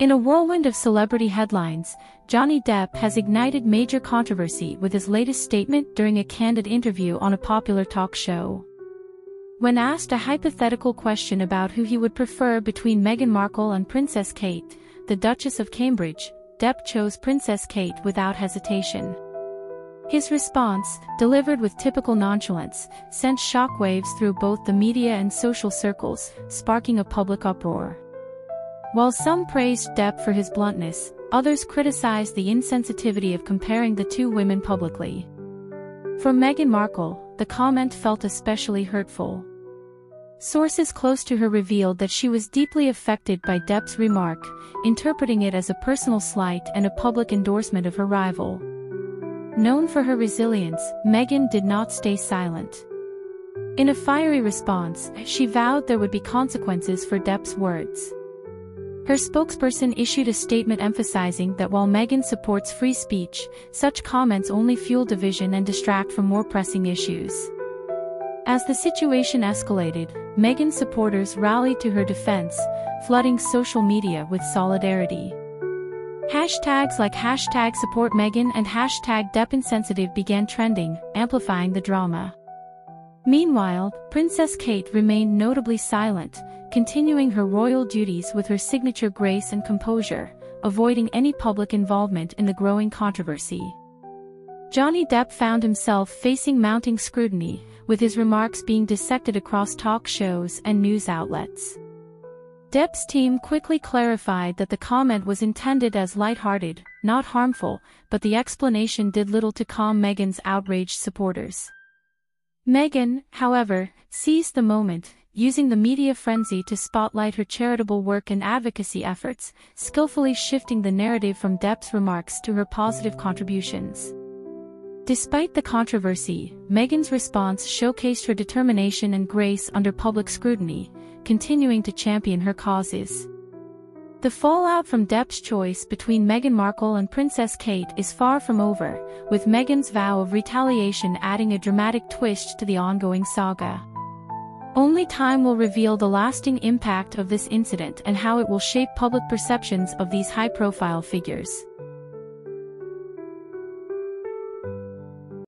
In a whirlwind of celebrity headlines, Johnny Depp has ignited major controversy with his latest statement during a candid interview on a popular talk show. When asked a hypothetical question about who he would prefer between Meghan Markle and Princess Kate, the Duchess of Cambridge, Depp chose Princess Kate without hesitation. His response, delivered with typical nonchalance, sent shockwaves through both the media and social circles, sparking a public uproar. While some praised Depp for his bluntness, others criticized the insensitivity of comparing the two women publicly. For Meghan Markle, the comment felt especially hurtful. Sources close to her revealed that she was deeply affected by Depp's remark, interpreting it as a personal slight and a public endorsement of her rival. Known for her resilience, Meghan did not stay silent. In a fiery response, she vowed there would be consequences for Depp's words. Her spokesperson issued a statement emphasizing that while Meghan supports free speech, such comments only fuel division and distract from more pressing issues. As the situation escalated, Meghan's supporters rallied to her defense, flooding social media with solidarity. Hashtags like hashtag support Meghan and hashtag Deppinsensitive began trending, amplifying the drama. Meanwhile, Princess Kate remained notably silent, continuing her royal duties with her signature grace and composure, avoiding any public involvement in the growing controversy. Johnny Depp found himself facing mounting scrutiny, with his remarks being dissected across talk shows and news outlets. Depp's team quickly clarified that the comment was intended as light-hearted, not harmful, but the explanation did little to calm Meghan's outraged supporters. Meghan, however, seized the moment, using the media frenzy to spotlight her charitable work and advocacy efforts, skillfully shifting the narrative from Depp's remarks to her positive contributions. Despite the controversy, Meghan's response showcased her determination and grace under public scrutiny, continuing to champion her causes. The fallout from Depp's choice between Meghan Markle and Princess Kate is far from over, with Meghan's vow of retaliation adding a dramatic twist to the ongoing saga. Only time will reveal the lasting impact of this incident and how it will shape public perceptions of these high-profile figures.